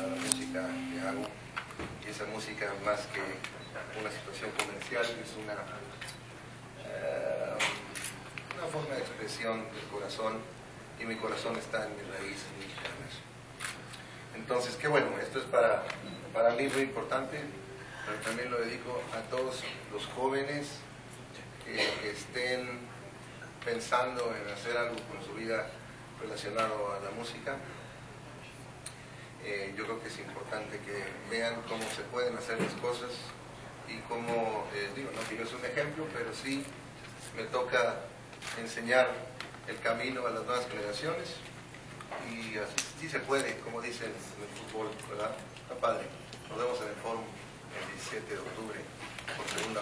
la música que hago. Y esa música, más que una situación comercial, es una, eh, una forma de expresión del corazón. Y mi corazón está en mis raíces mexicanas. Entonces, qué bueno, esto es para, para mí muy importante, pero también lo dedico a todos los jóvenes que estén pensando en hacer algo con su vida relacionado a la música. Yo creo que es importante que vean cómo se pueden hacer las cosas y cómo, eh, digo, no que yo es un ejemplo, pero sí me toca enseñar el camino a las nuevas generaciones y así sí se puede, como dicen en el fútbol, ¿verdad? Está padre. Nos vemos en el foro el 17 de octubre por segunda